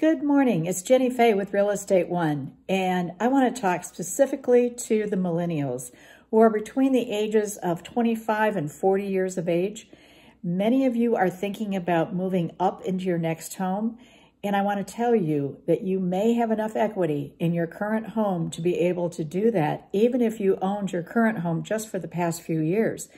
Good morning. It's Ginny Fey with Real Estate One, and I want to talk specifically to the millennials who are between the ages of 25 and 40 years of age. Many of you are thinking about moving up into your next home, and I want to tell you that you may have enough equity in your current home to be able to do that, even if you owned your current home just for the past few years.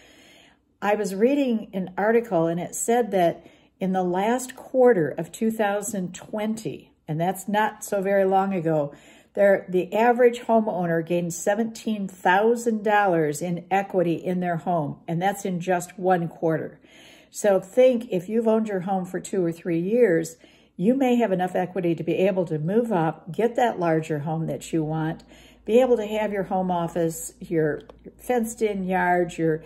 I was reading an article and it said that in the last quarter of 2020, and that's not so very long ago, there, the average homeowner gained $17,000 in equity in their home, and that's in just one quarter. So think if you've owned your home for two or three years, you may have enough equity to be able to move up, get that larger home that you want, be able to have your home office, your fenced in yard, your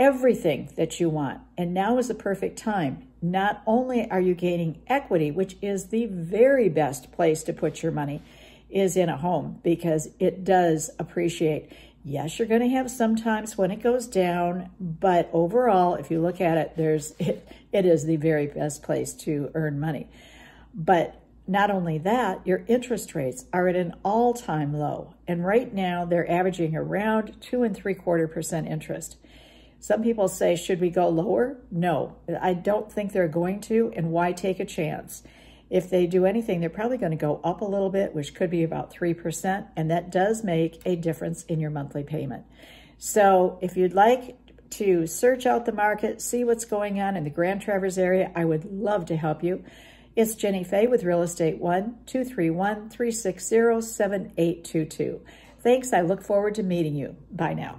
everything that you want. And now is the perfect time not only are you gaining equity, which is the very best place to put your money, is in a home because it does appreciate. Yes, you're going to have sometimes when it goes down, but overall, if you look at it, there's it, it is the very best place to earn money. But not only that, your interest rates are at an all-time low. And right now, they're averaging around two and three quarter percent interest. Some people say, should we go lower? No, I don't think they're going to, and why take a chance? If they do anything, they're probably going to go up a little bit, which could be about 3%, and that does make a difference in your monthly payment. So if you'd like to search out the market, see what's going on in the Grand Traverse area, I would love to help you. It's Ginny Fey with Real Estate One, 231 360 7822. Thanks. I look forward to meeting you. Bye now.